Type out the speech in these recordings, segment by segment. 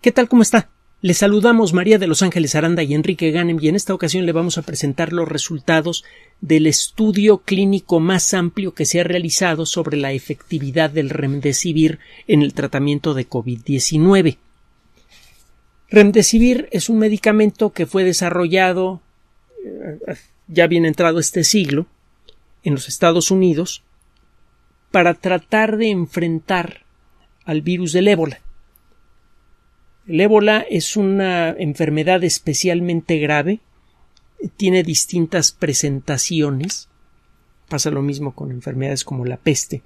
¿Qué tal? ¿Cómo está? Le saludamos María de Los Ángeles Aranda y Enrique Ganem y en esta ocasión le vamos a presentar los resultados del estudio clínico más amplio que se ha realizado sobre la efectividad del remdesivir en el tratamiento de COVID-19. Remdesivir es un medicamento que fue desarrollado eh, ya bien entrado este siglo en los Estados Unidos para tratar de enfrentar al virus del ébola. El ébola es una enfermedad especialmente grave, tiene distintas presentaciones. Pasa lo mismo con enfermedades como la peste.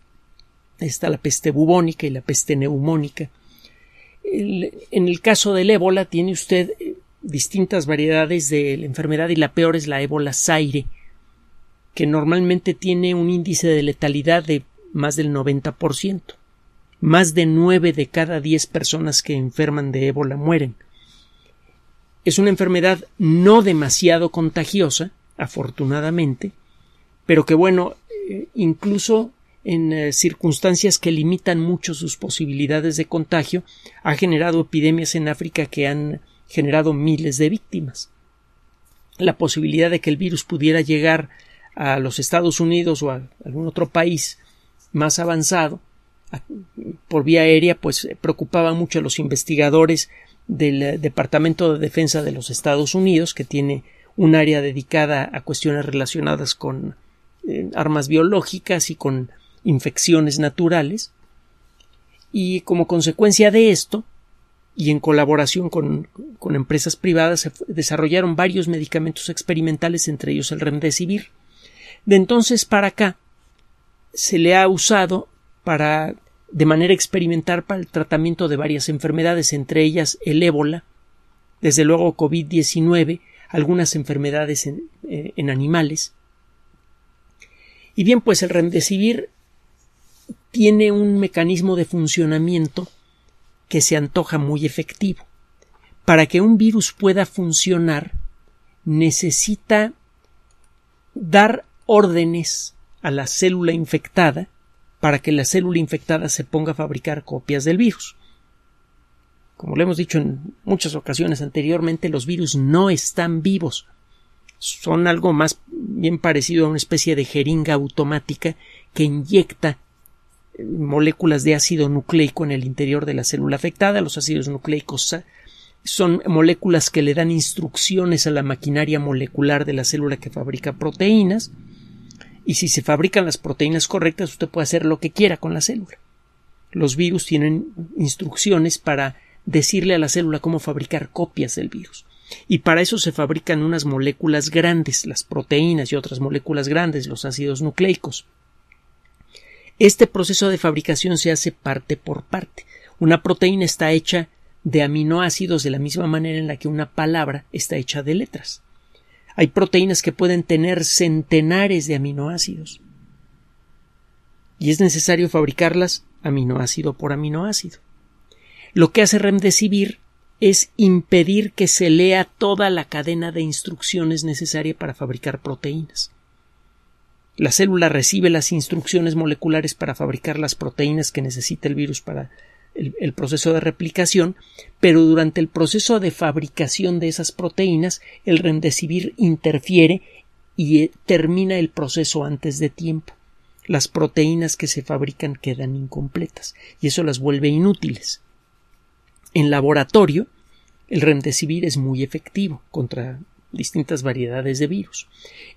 Está la peste bubónica y la peste neumónica. en el caso del ébola tiene usted eh, distintas variedades de la enfermedad y la peor es la ébola zaire, que normalmente tiene un índice de letalidad de más del 90% más de nueve de cada diez personas que enferman de ébola mueren. Es una enfermedad no demasiado contagiosa, afortunadamente, pero que bueno, eh, incluso en eh, circunstancias que limitan mucho sus posibilidades de contagio, ha generado epidemias en África que han generado miles de víctimas. La posibilidad de que el virus pudiera llegar a los Estados Unidos o a algún otro país más avanzado por vía aérea, pues eh, preocupaba mucho a los investigadores del eh, Departamento de Defensa de los Estados Unidos, que tiene un área dedicada a cuestiones relacionadas con eh, armas biológicas y con infecciones naturales. Y como consecuencia de esto, y en colaboración con, con empresas privadas, se desarrollaron varios medicamentos experimentales, entre ellos el remdesivir. De entonces para acá se le ha usado para de manera experimental para el tratamiento de varias enfermedades, entre ellas el ébola, desde luego COVID-19, algunas enfermedades en, eh, en, animales. Y bien, pues el remdesivir tiene un mecanismo de funcionamiento que se antoja muy efectivo. Para que un virus pueda funcionar, necesita dar órdenes a la célula infectada para que la célula infectada se ponga a fabricar copias del virus. Como lo hemos dicho en muchas ocasiones anteriormente, los virus no están vivos. Son algo más bien parecido a una especie de jeringa automática que inyecta eh, moléculas de ácido nucleico en el interior de la célula afectada. Los ácidos nucleicos son moléculas que le dan instrucciones a la maquinaria molecular de la célula que fabrica proteínas y si se fabrican las proteínas correctas usted puede hacer lo que quiera con la célula. Los virus tienen instrucciones para decirle a la célula cómo fabricar copias del virus. Y para eso se fabrican unas moléculas grandes, las proteínas y otras moléculas grandes, los ácidos nucleicos. Este proceso de fabricación se hace parte por parte. Una proteína está hecha de aminoácidos de la misma manera en la que una palabra está hecha de letras. Hay proteínas que pueden tener centenares de aminoácidos. Y es necesario fabricarlas aminoácido por aminoácido. Lo que hace Remdesivir es impedir que se lea toda la cadena de instrucciones necesaria para fabricar proteínas. La célula recibe las instrucciones moleculares para fabricar las proteínas que necesita el virus para el, proceso de replicación, pero durante el proceso de fabricación de esas proteínas, el remdesivir interfiere y eh, termina el proceso antes de tiempo. Las proteínas que se fabrican quedan incompletas y eso las vuelve inútiles. En laboratorio, el remdesivir es muy efectivo contra distintas variedades de virus.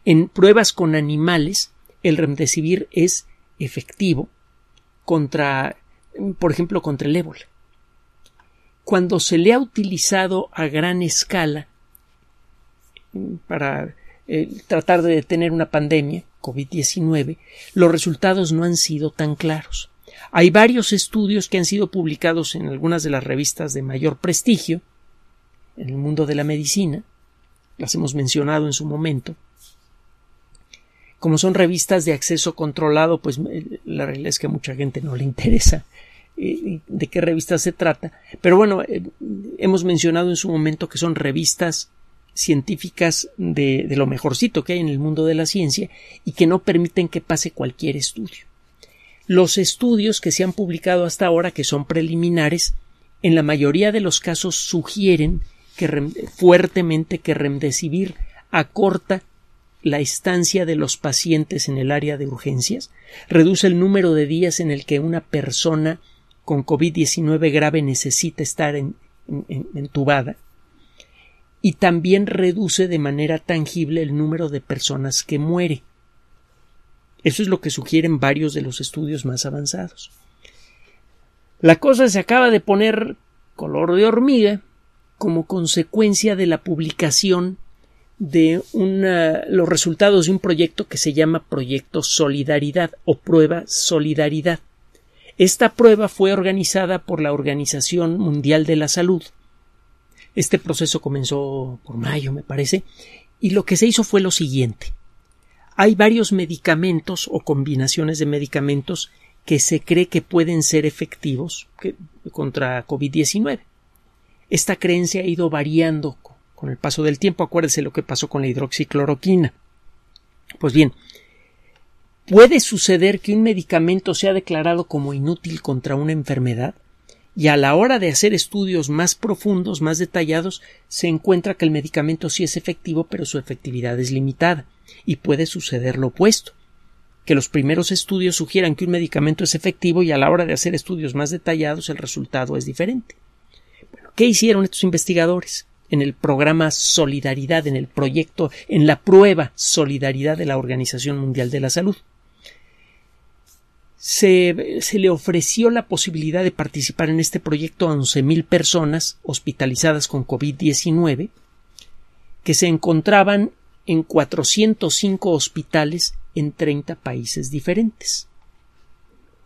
En pruebas con animales, el remdesivir es efectivo contra por ejemplo, contra el ébola. Cuando se le ha utilizado a gran escala para eh, tratar de detener una pandemia, COVID-19, los resultados no han sido tan claros. Hay varios estudios que han sido publicados en algunas de las revistas de mayor prestigio en el mundo de la medicina, las hemos mencionado en su momento, como son revistas de acceso controlado, pues la realidad es que a mucha gente no le interesa eh, de qué revista se trata. Pero bueno, eh, hemos mencionado en su momento que son revistas científicas de, de, lo mejorcito que hay en el mundo de la ciencia y que no permiten que pase cualquier estudio. Los estudios que se han publicado hasta ahora, que son preliminares, en la mayoría de los casos sugieren que fuertemente que remdesivir acorta la estancia de los pacientes en el área de urgencias, reduce el número de días en el que una persona con COVID-19 grave necesita estar entubada y también reduce de manera tangible el número de personas que muere. Eso es lo que sugieren varios de los estudios más avanzados. La cosa se acaba de poner color de hormiga como consecuencia de la publicación de los resultados de un proyecto que se llama Proyecto Solidaridad o Prueba Solidaridad. Esta prueba fue organizada por la Organización Mundial de la Salud. Este proceso comenzó por mayo, me parece, y lo que se hizo fue lo siguiente. Hay varios medicamentos o combinaciones de medicamentos que se cree que pueden ser efectivos contra COVID-19. Esta creencia ha ido variando con el paso del tiempo. Acuérdese lo que pasó con la hidroxicloroquina. Pues bien, puede suceder que un medicamento sea declarado como inútil contra una enfermedad y a la hora de hacer estudios más profundos, más detallados, se encuentra que el medicamento sí es efectivo, pero su efectividad es limitada. Y puede suceder lo opuesto que los primeros estudios sugieran que un medicamento es efectivo y a la hora de hacer estudios más detallados el resultado es diferente. ¿qué hicieron estos investigadores? en el programa Solidaridad, en el proyecto, en la prueba Solidaridad de la Organización Mundial de la Salud. Se, se, le ofreció la posibilidad de participar en este proyecto a 11.000 personas hospitalizadas con COVID-19 que se encontraban en 405 hospitales en 30 países diferentes.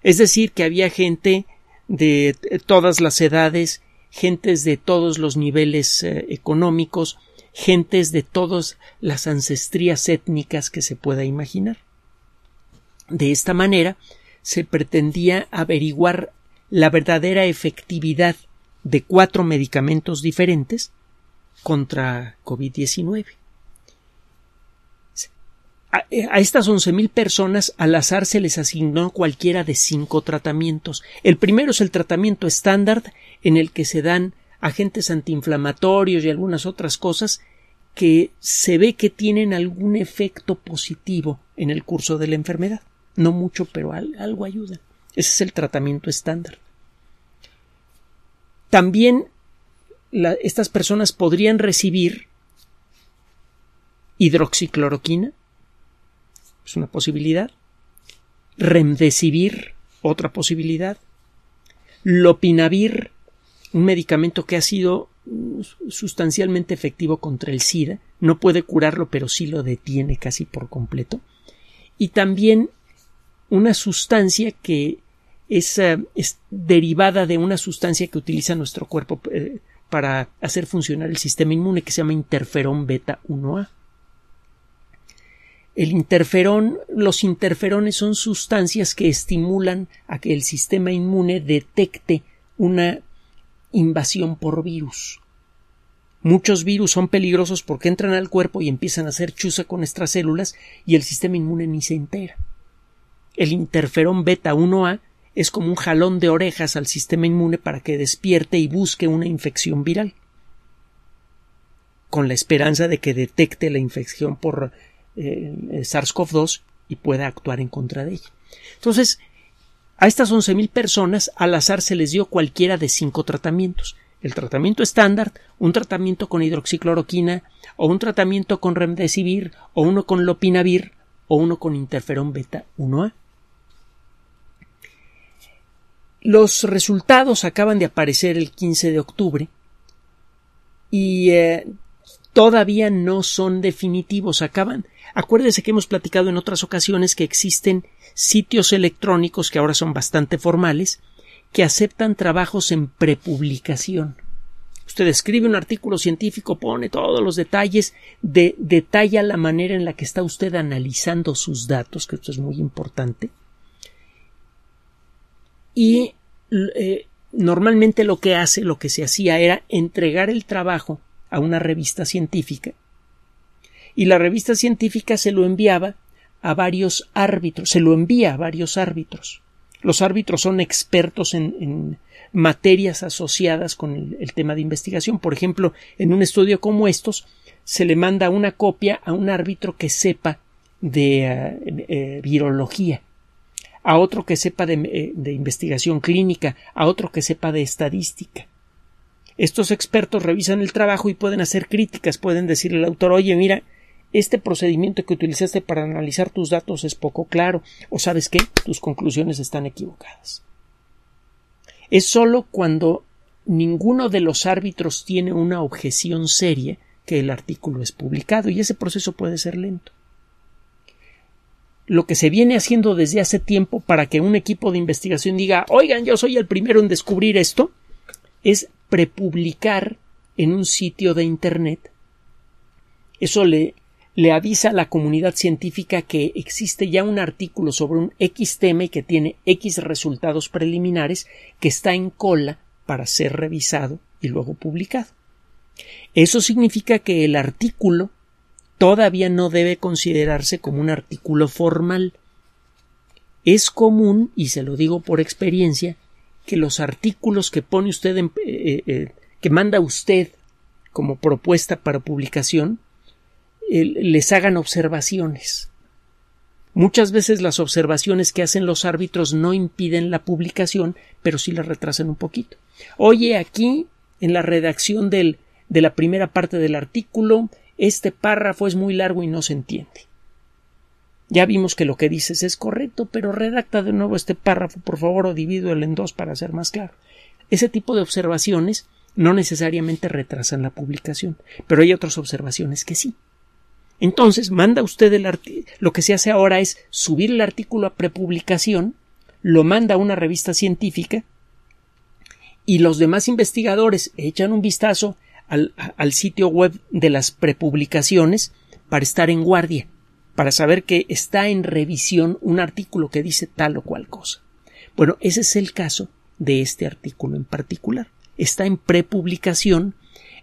Es decir, que había gente de todas las edades, gentes de todos los niveles eh, económicos, gentes de todas las ancestrías étnicas que se pueda imaginar. De esta manera se pretendía averiguar la verdadera efectividad de cuatro medicamentos diferentes contra COVID-19. A, a, estas once mil personas al azar se les asignó cualquiera de cinco tratamientos. El primero es el tratamiento estándar en el que se dan agentes antiinflamatorios y algunas otras cosas que se ve que tienen algún efecto positivo en el curso de la enfermedad. No mucho, pero algo ayuda. Ese es el tratamiento estándar. También estas personas podrían recibir hidroxicloroquina, es una posibilidad, remdesivir, otra posibilidad, lopinavir, un medicamento que ha sido sustancialmente efectivo contra el SIDA, no puede curarlo, pero sí lo detiene casi por completo, y también una sustancia que es, eh, es derivada de una sustancia que utiliza nuestro cuerpo eh, para hacer funcionar el sistema inmune que se llama interferón beta 1A. El interferón, los interferones son sustancias que estimulan a que el sistema inmune detecte una invasión por virus. Muchos virus son peligrosos porque entran al cuerpo y empiezan a hacer chuza con nuestras células y el sistema inmune ni se entera. El interferón beta 1A es como un jalón de orejas al sistema inmune para que despierte y busque una infección viral, con la esperanza de que detecte la infección por eh, SARS-CoV-2 y pueda actuar en contra de ella. Entonces, a estas 11.000 personas al azar se les dio cualquiera de cinco tratamientos. El tratamiento estándar, un tratamiento con hidroxicloroquina, o un tratamiento con remdesivir, o uno con lopinavir, o uno con interferón beta 1A. Los resultados acaban de aparecer el 15 de octubre y eh, todavía no son definitivos. Acaban. Acuérdese que hemos platicado en otras ocasiones que existen sitios electrónicos que ahora son bastante formales que aceptan trabajos en prepublicación. Usted escribe un artículo científico, pone todos los detalles, de, detalla la manera en la que está usted analizando sus datos, que esto es muy importante. Y eh, normalmente lo que hace, lo que se hacía era entregar el trabajo a una revista científica y la revista científica se lo enviaba a varios árbitros, se lo envía a varios árbitros. Los árbitros son expertos en, materias asociadas con el, tema de investigación. Por ejemplo, en un estudio como estos, se le manda una copia a un árbitro que sepa de eh, eh, virología, a otro que sepa de, de investigación clínica, a otro que sepa de estadística. Estos expertos revisan el trabajo y pueden hacer críticas, pueden decirle al autor, oye, mira, este procedimiento que utilizaste para analizar tus datos es poco claro, o sabes qué, tus conclusiones están equivocadas. Es sólo cuando ninguno de los árbitros tiene una objeción seria que el artículo es publicado y ese proceso puede ser lento. Lo que se viene haciendo desde hace tiempo para que un equipo de investigación diga oigan, yo soy el primero en descubrir esto, es prepublicar en un sitio de Internet. Eso le le avisa a la comunidad científica que existe ya un artículo sobre un X tema y que tiene X resultados preliminares que está en cola para ser revisado y luego publicado. Eso significa que el artículo todavía no debe considerarse como un artículo formal. Es común, y se lo digo por experiencia, que los artículos que pone usted en, eh, eh, que manda usted como propuesta para publicación les hagan observaciones. Muchas veces las observaciones que hacen los árbitros no impiden la publicación, pero sí la retrasan un poquito. Oye, aquí, en la redacción del, de la primera parte del artículo, este párrafo es muy largo y no se entiende. Ya vimos que lo que dices es correcto, pero redacta de nuevo este párrafo, por favor, o divídelo en dos para ser más claro. Ese tipo de observaciones no necesariamente retrasan la publicación, pero hay otras observaciones que sí. Entonces, manda usted el lo que se hace ahora es subir el artículo a prepublicación, lo manda a una revista científica y los demás investigadores echan un vistazo al, sitio web de las prepublicaciones para estar en guardia, para saber que está en revisión un artículo que dice tal o cual cosa. Bueno, ese es el caso de este artículo en particular. Está en prepublicación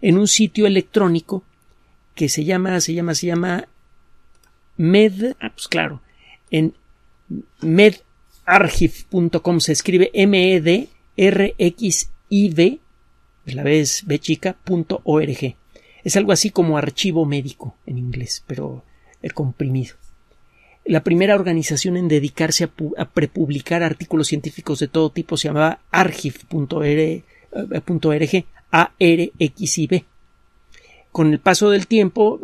en un sitio electrónico que se llama, se llama, se llama med, ah, pues claro, en medarchive.com se escribe M-E-D-R-X-I-V, la vez B chica, punto org. Es algo así como archivo médico en inglés, pero el comprimido. La primera organización en dedicarse a, a prepublicar artículos científicos de todo tipo se llamaba archive.org, eh, A-R-X-I-V con el paso del tiempo,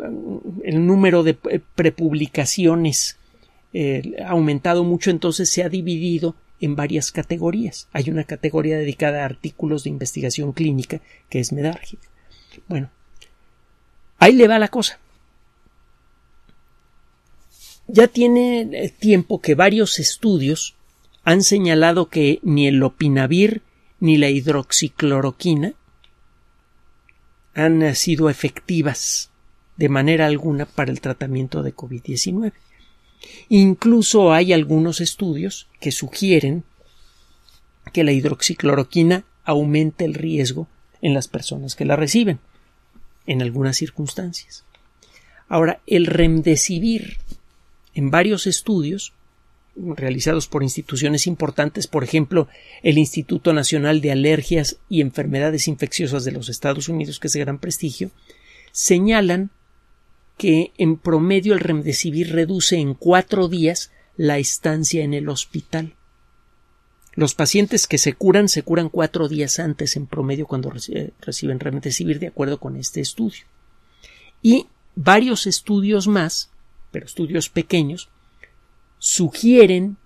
el número de prepublicaciones eh, ha aumentado mucho, entonces se ha dividido en varias categorías. Hay una categoría dedicada a artículos de investigación clínica, que es Medargid. Bueno, ahí le va la cosa. Ya tiene eh, tiempo que varios estudios han señalado que ni el opinavir ni la hidroxicloroquina han sido efectivas de manera alguna para el tratamiento de COVID-19. Incluso hay algunos estudios que sugieren que la hidroxicloroquina aumente el riesgo en las personas que la reciben, en algunas circunstancias. Ahora, el remdesivir en varios estudios realizados por instituciones importantes, por ejemplo, el Instituto Nacional de Alergias y Enfermedades Infecciosas de los Estados Unidos, que es de gran prestigio, señalan que en promedio el remdesivir reduce en cuatro días la estancia en el hospital. Los pacientes que se curan se curan cuatro días antes en promedio cuando reciben remdesivir de acuerdo con este estudio. Y varios estudios más, pero estudios pequeños, sugieren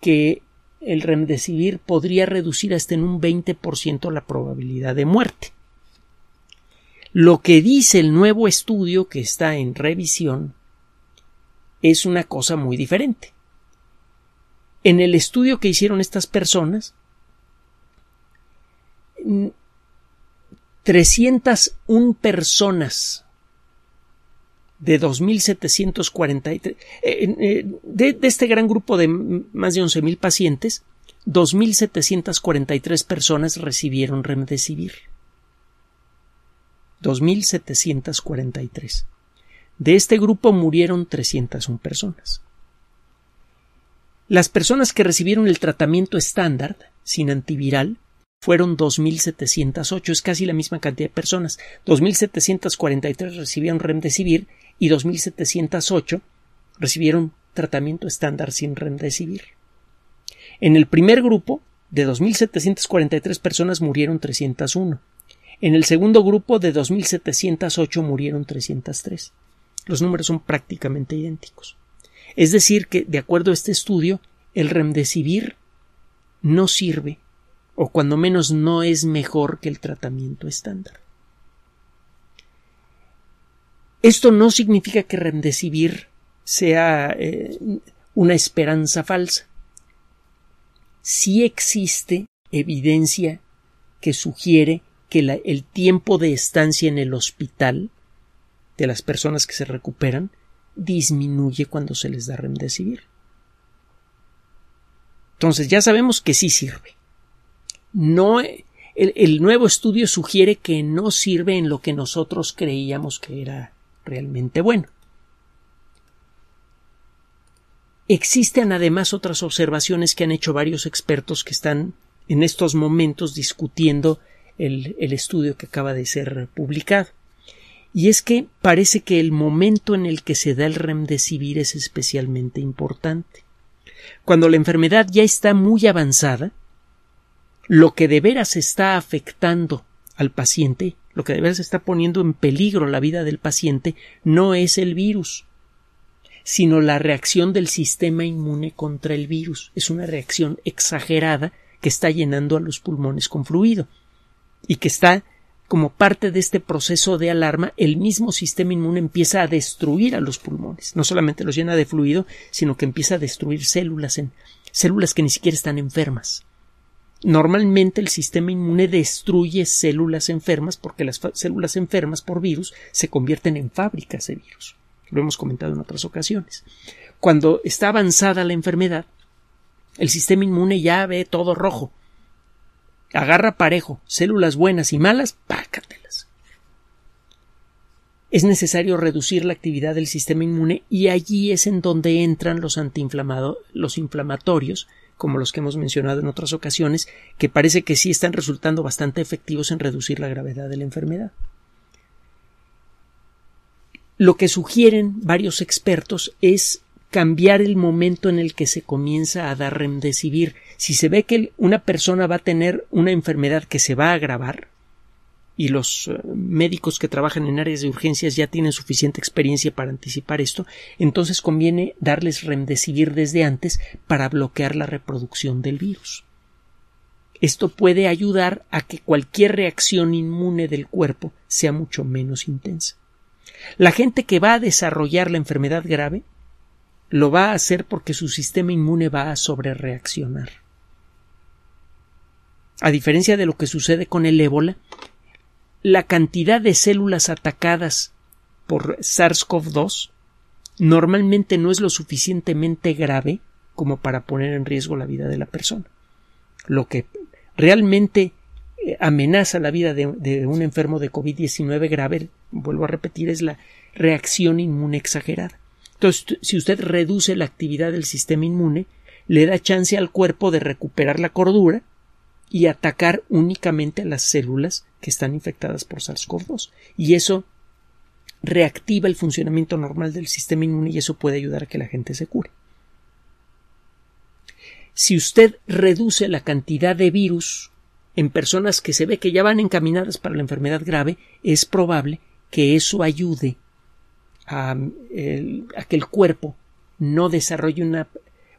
que el remdesivir podría reducir hasta en un 20% la probabilidad de muerte. Lo que dice el nuevo estudio que está en revisión es una cosa muy diferente. En el estudio que hicieron estas personas, 301 personas de 2.743 eh, eh, de, de este gran grupo de más de 11.000 pacientes 2.743 personas recibieron remdesivir 2.743 de este grupo murieron 301 personas las personas que recibieron el tratamiento estándar sin antiviral fueron 2.708, es casi la misma cantidad de personas. 2.743 recibieron remdesivir y 2.708 recibieron tratamiento estándar sin remdesivir. En el primer grupo, de 2.743 personas murieron 301. En el segundo grupo, de 2.708 murieron 303. Los números son prácticamente idénticos. Es decir, que, de acuerdo a este estudio, el remdesivir no sirve, o cuando menos no es mejor que el tratamiento estándar. Esto no significa que remdesivir sea eh, una esperanza falsa. Sí existe evidencia que sugiere que el tiempo de estancia en el hospital de las personas que se recuperan disminuye cuando se les da remdesivir. Entonces ya sabemos que sí sirve. No, el, el, nuevo estudio sugiere que no sirve en lo que nosotros creíamos que era realmente bueno. Existen además otras observaciones que han hecho varios expertos que están en estos momentos discutiendo el, el estudio que acaba de ser publicado. Y es que parece que el momento en el que se da el remdesivir es especialmente importante. Cuando la enfermedad ya está muy avanzada, lo que de veras está afectando al paciente, lo que de veras está poniendo en peligro la vida del paciente, no es el virus, sino la reacción del sistema inmune contra el virus. Es una reacción exagerada que está llenando a los pulmones con fluido y que está como parte de este proceso de alarma, el mismo sistema inmune empieza a destruir a los pulmones. No solamente los llena de fluido, sino que empieza a destruir células en células que ni siquiera están enfermas. Normalmente el sistema inmune destruye células enfermas porque las células enfermas por virus se convierten en fábricas de virus. Lo hemos comentado en otras ocasiones. Cuando está avanzada la enfermedad, el sistema inmune ya ve todo rojo agarra parejo células buenas y malas, pácatelas. Es necesario reducir la actividad del sistema inmune y allí es en donde entran los antiinflamados, los inflamatorios, como los que hemos mencionado en otras ocasiones, que parece que sí están resultando bastante efectivos en reducir la gravedad de la enfermedad. Lo que sugieren varios expertos es cambiar el momento en el que se comienza a dar remdesivir. Si se ve que una persona va a tener una enfermedad que se va a agravar, y los eh, médicos que trabajan en áreas de urgencias ya tienen suficiente experiencia para anticipar esto, entonces conviene darles remdesivir desde antes para bloquear la reproducción del virus. Esto puede ayudar a que cualquier reacción inmune del cuerpo sea mucho menos intensa. La gente que va a desarrollar la enfermedad grave lo va a hacer porque su sistema inmune va a sobrereaccionar. A diferencia de lo que sucede con el ébola, la cantidad de células atacadas por SARS-CoV-2 normalmente no es lo suficientemente grave como para poner en riesgo la vida de la persona. Lo que realmente eh, amenaza la vida de, de un enfermo de COVID-19 grave, vuelvo a repetir, es la reacción inmune exagerada. Entonces, si usted reduce la actividad del sistema inmune, le da chance al cuerpo de recuperar la cordura y atacar únicamente a las células que están infectadas por SARS-CoV-2. Y eso reactiva el funcionamiento normal del sistema inmune y eso puede ayudar a que la gente se cure. Si usted reduce la cantidad de virus en personas que se ve que ya van encaminadas para la enfermedad grave, es probable que eso ayude a, que el cuerpo no desarrolle una,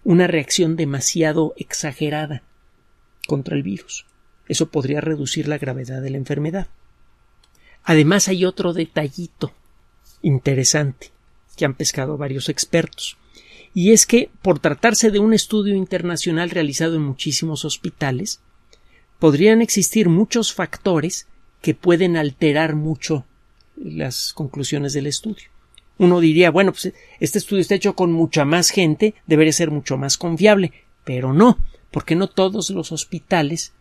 una reacción demasiado exagerada contra el virus. Eso podría reducir la gravedad de la enfermedad. Además hay otro detallito interesante que han pescado varios expertos y es que por tratarse de un estudio internacional realizado en muchísimos hospitales podrían existir muchos factores que pueden alterar mucho las conclusiones del estudio uno diría, bueno, pues este estudio está hecho con mucha más gente, debería ser mucho más confiable, pero no, porque no todos los hospitales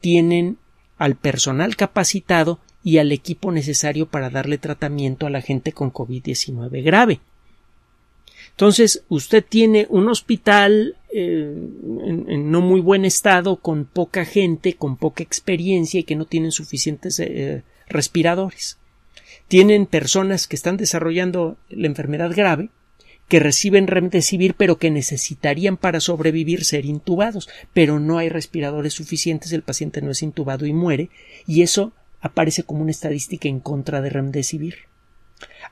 tienen al personal capacitado y al equipo necesario para darle tratamiento a la gente con COVID-19 grave. Entonces, usted tiene un hospital eh, en, no muy buen estado, con poca gente, con poca experiencia y que no tienen suficientes eh, respiradores. Tienen personas que están desarrollando la enfermedad grave, que reciben remdesivir pero que necesitarían para sobrevivir ser intubados, pero no hay respiradores suficientes, el paciente no es intubado y muere, y eso aparece como una estadística en contra de remdesivir.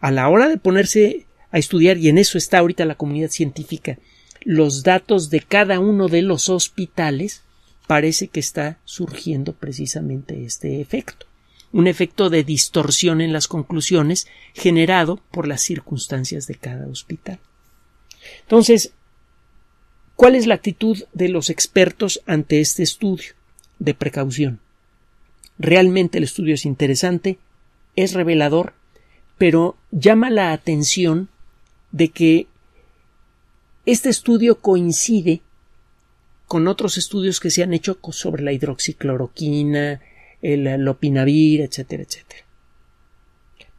A la hora de ponerse a estudiar, y en eso está ahorita la comunidad científica, los datos de cada uno de los hospitales, parece que está surgiendo precisamente este efecto un efecto de distorsión en las conclusiones generado por las circunstancias de cada hospital. Entonces, ¿cuál es la actitud de los expertos ante este estudio de precaución? Realmente el estudio es interesante, es revelador, pero llama la atención de que este estudio coincide con otros estudios que se han hecho sobre la hidroxicloroquina, el lopinavir, etcétera, etcétera.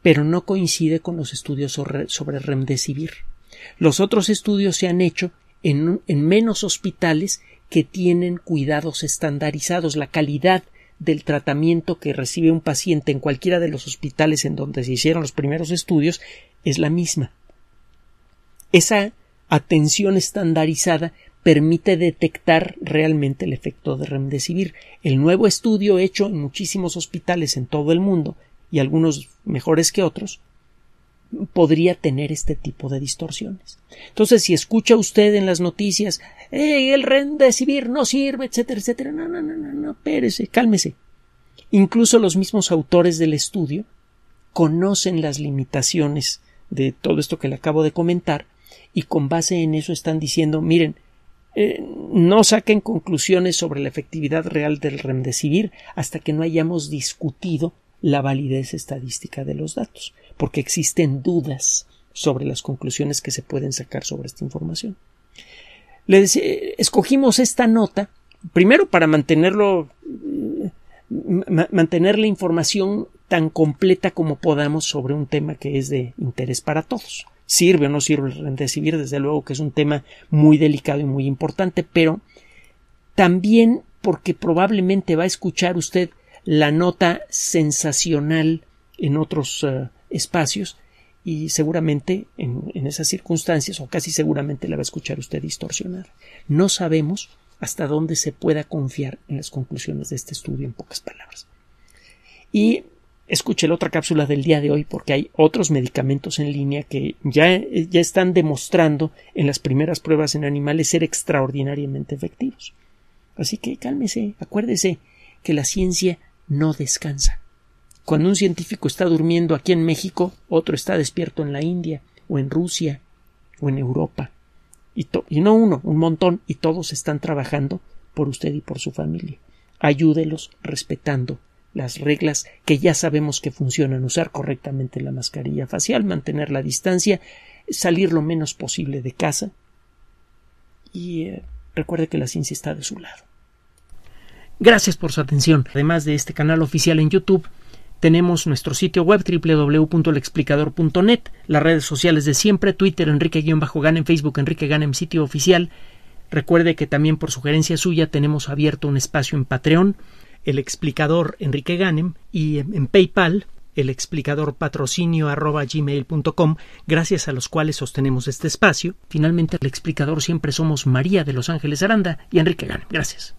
Pero no coincide con los estudios sobre remdesivir. Los otros estudios se han hecho en, en menos hospitales que tienen cuidados estandarizados. La calidad del tratamiento que recibe un paciente en cualquiera de los hospitales en donde se hicieron los primeros estudios es la misma. Esa atención estandarizada permite detectar realmente el efecto de remdesivir. El nuevo estudio hecho en muchísimos hospitales en todo el mundo, y algunos mejores que otros, podría tener este tipo de distorsiones. Entonces, si escucha usted en las noticias, el remdesivir no sirve, etcétera, etcétera, no, no, no, no, no, cálmese. Incluso los mismos autores del estudio conocen las limitaciones de todo esto que le acabo de comentar y con base en eso están diciendo, miren, eh, no saquen conclusiones sobre la efectividad real del remdesivir hasta que no hayamos discutido la validez estadística de los datos, porque existen dudas sobre las conclusiones que se pueden sacar sobre esta información. Les, escogimos esta nota primero para mantenerlo mantener la información tan completa como podamos sobre un tema que es de interés para todos sirve o no sirve el remdesivir, desde luego que es un tema muy delicado y muy importante, pero también porque probablemente va a escuchar usted la nota sensacional en otros eh, espacios y seguramente en, esas circunstancias o casi seguramente la va a escuchar usted distorsionada. No sabemos hasta dónde se pueda confiar en las conclusiones de este estudio en pocas palabras. Y escuche la otra cápsula del día de hoy porque hay otros medicamentos en línea que ya, ya están demostrando en las primeras pruebas en animales ser extraordinariamente efectivos. Así que cálmese, acuérdese que la ciencia no descansa. Cuando un científico está durmiendo aquí en México, otro está despierto en la India, o en Rusia, o en Europa. Y, y no uno, un montón, y todos están trabajando por usted y por su familia. Ayúdelos respetando las reglas que ya sabemos que funcionan, usar correctamente la mascarilla facial, mantener la distancia, salir lo menos posible de casa y eh, recuerde que la ciencia está de su lado. Gracias por su atención. Además de este canal oficial en YouTube, tenemos nuestro sitio web www.lexplicador.net, las redes sociales de siempre, Twitter Enrique-Ganem, Facebook Enrique Ganem, sitio oficial. Recuerde que también por sugerencia suya tenemos abierto un espacio en Patreon el explicador Enrique Ganem y en, PayPal el explicador patrocinio arroba gmail.com, gracias a los cuales sostenemos este espacio. Finalmente, el explicador siempre somos María de Los Ángeles Aranda y Enrique Ganem. Gracias.